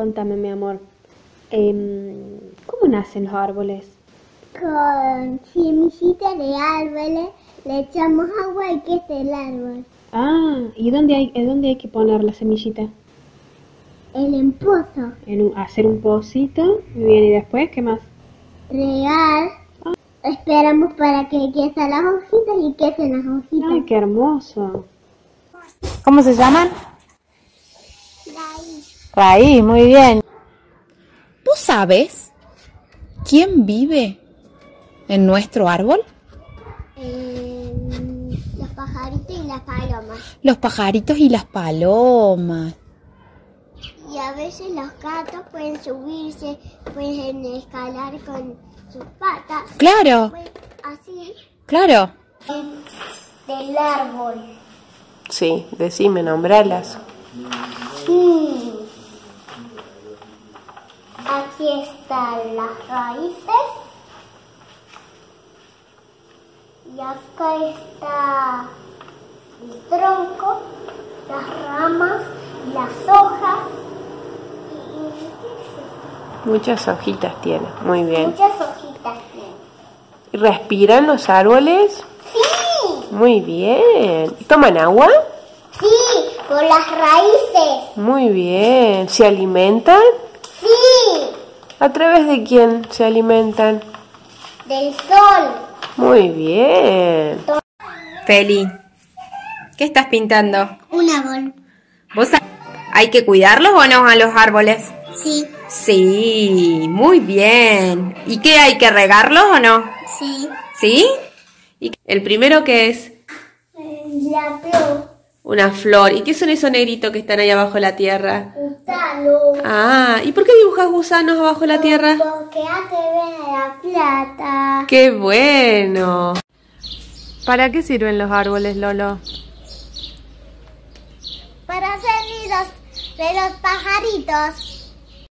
Contame, mi amor. em, ¿Cómo nacen los árboles? Con semillitas de árboles le echamos agua y que es el árbol. Ah, ¿y dónde hay, dónde hay que poner la semillita? El empozo. En un- hacer un pocito. Muy bien, ¿y después qué más? Regar. Esperamos para que queden las hojitas y queden las hojitas. Ay, qué hermoso. ¿Cómo se llaman? Raíz, muy bien. ¿Vos sabes quién vive en nuestro árbol? Em, los pajaritos y las palomas. Los pajaritos y las palomas. Y a veces los gatos pueden subirse, pueden escalar con sus patas. Claro, así. claro. Del árbol. Sí, decime, nombralas. Sí. Aquí están las raíces. Y acá está el tronco, las ramas, las hojas y Muchas hojitas tiene. Muy bien. muchas hojitas. ¿Y ¿Respiran los árboles? Sí, Muy bien. ¿Y ¿Toman agua? sí, por las raíces. Muy bien. ¿Se alimentan? Sí, ¿A través de quién se alimentan? del sol. Muy bien. Feli, ¿qué estás pintando? Un árbol. ¿Vos hay que cuidarlos o no a los árboles? Sí, Sí, muy bien. ¿Y qué hay que regarlos o no? sí. ¿Sí? ¿Y el primero qué es? La flor. Una flor. ¿Y qué son esos negritos que están ahí abajo de la tierra? Ah, ¿y por qué dibujas gusanos abajo de la tierra? Porque antes ven la plata. ¡Qué bueno! ¿Para qué sirven los árboles, Lolo? Para hacer nidos de los pajaritos.